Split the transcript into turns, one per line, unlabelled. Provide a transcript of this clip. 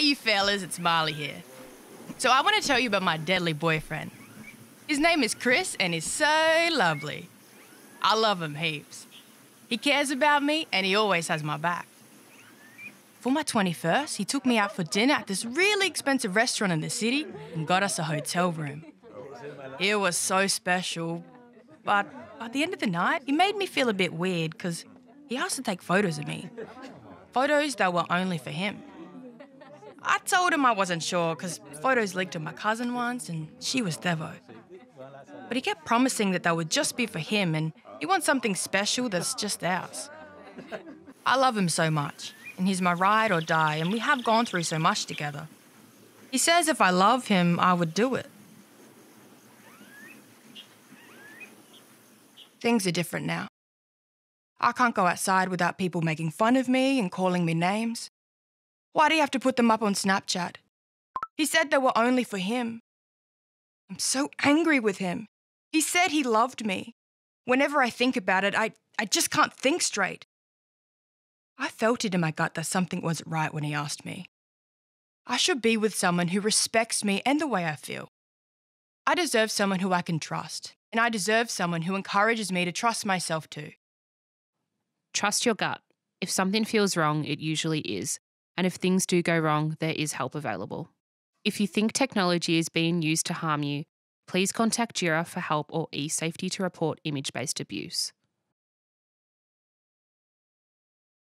Hey, you fellas, it's Marli here. So, I want to tell you about my deadly boyfriend. His name is Chris, and he's so lovely. I love him heaps. He cares about me, and he always has my back. For my 21st, he took me out for dinner at this really expensive restaurant in the city and got us a hotel room. It was so special, but at the end of the night, he made me feel a bit weird because he asked to take photos of me. Photos that were only for him. I told him I wasn't sure because photos leaked to my cousin once and she was Devo. But he kept promising that they would just be for him and he wants something special that's just ours. I love him so much, and he's my ride or die, and we have gone through so much together. He says if I love him, I would do it. Things are different now. I can't go outside without people making fun of me and calling me names. Why do you have to put them up on Snapchat? He said they were only for him. I'm so angry with him. He said he loved me. Whenever I think about it, I, I just can't think straight. I felt it in my gut that something wasn't right when he asked me. I should be with someone who respects me and the way I feel. I deserve someone who I can trust, and I deserve someone who encourages me to trust myself too.
Trust your gut. If something feels wrong, it usually is. And if things do go wrong, there is help available. If you think technology is being used to harm you, please contact Djirra for help or eSafety to report image based abuse.